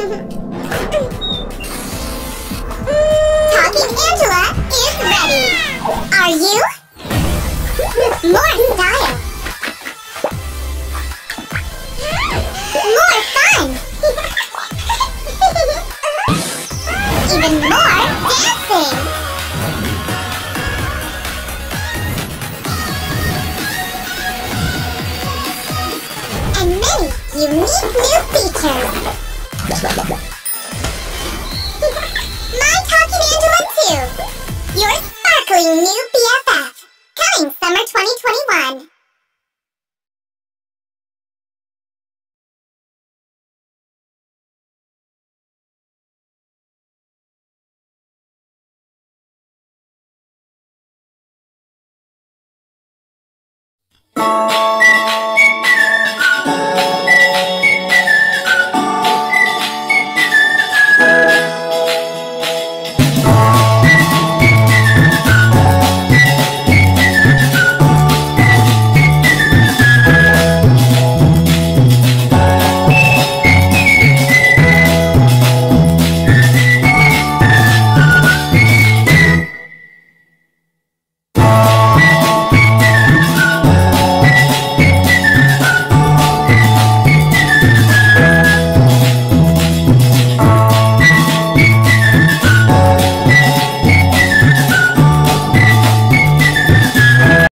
Talking Angela is ready. Are you? More style. More fun. Even more dancing. and many unique new features. My Talking Angela 2, your sparkling new BFF, coming summer 2021. Oh.